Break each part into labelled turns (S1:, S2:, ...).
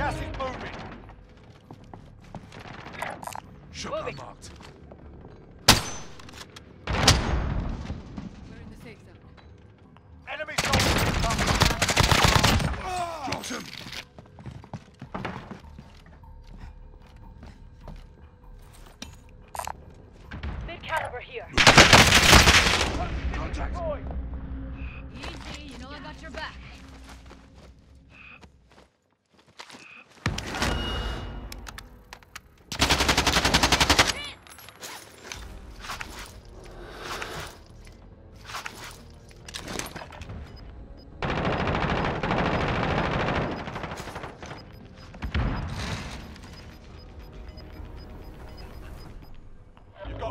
S1: Gas is moving.
S2: Shotgun
S3: Moving.
S2: marked.
S3: We're in the safe zone.
S1: Enemy soldiers incoming.
S2: Dropped him.
S3: Mid caliber here.
S2: Contact.
S3: Easy, you know I got your back.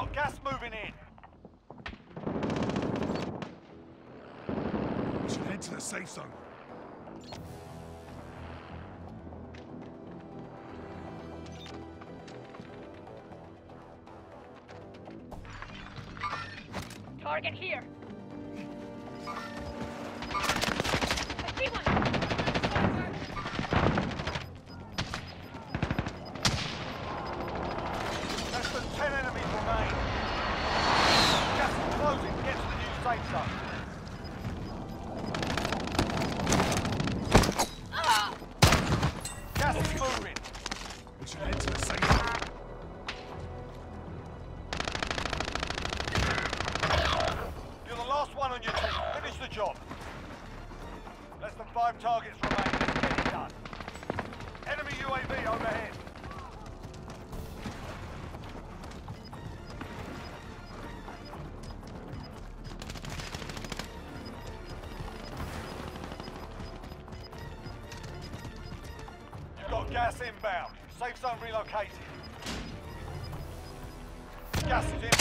S1: got gas moving in.
S2: We should head to the safe zone.
S3: Target here. I see one.
S1: Job. Less than five targets remain. Get it done. Enemy UAV overhead. You've got gas inbound. Safe zone relocated. Gas is inbound.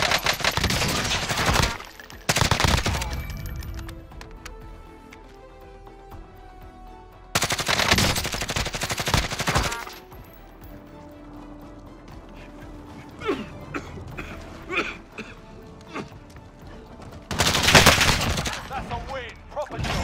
S1: That's a win. Proper job.